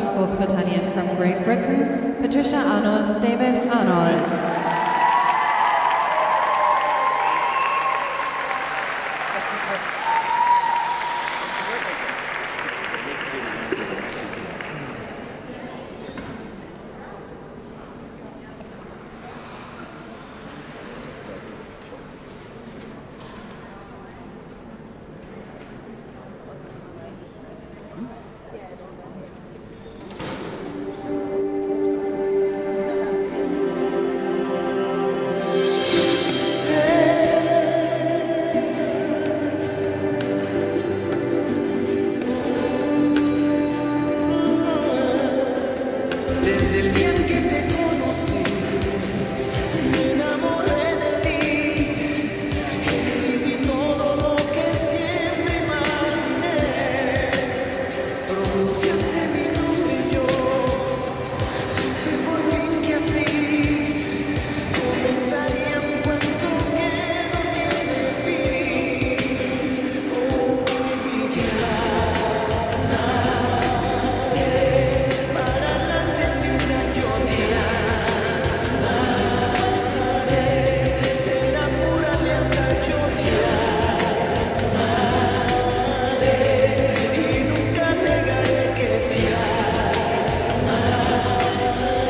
South Großbritannien from Great Britain, Patricia Arnold, David Arnold.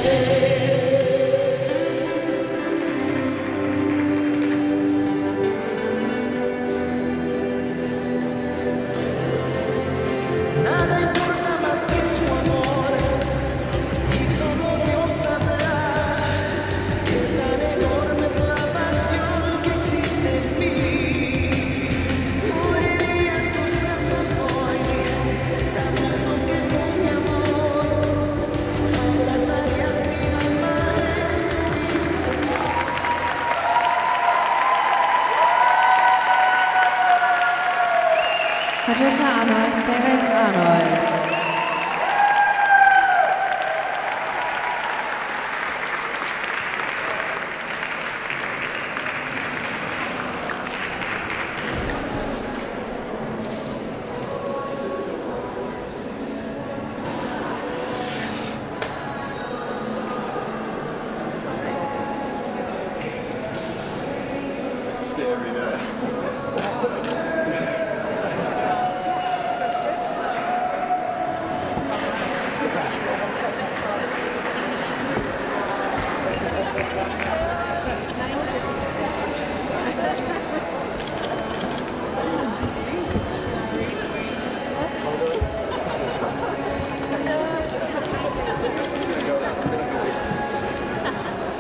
Amaré. Patricia Arnold, David Arnold.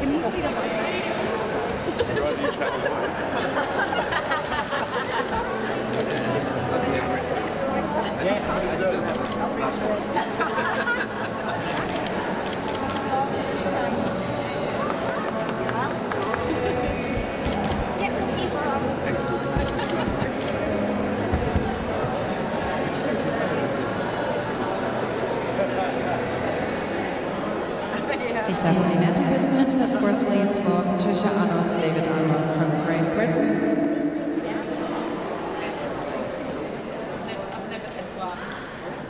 Can you see the light? yes, I still have it. Last one. Ich darf um die Werte bitten. The scores please for Patricia Arnold, David Arnold from Great Britain.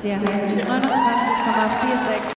Sie erhalten 29,46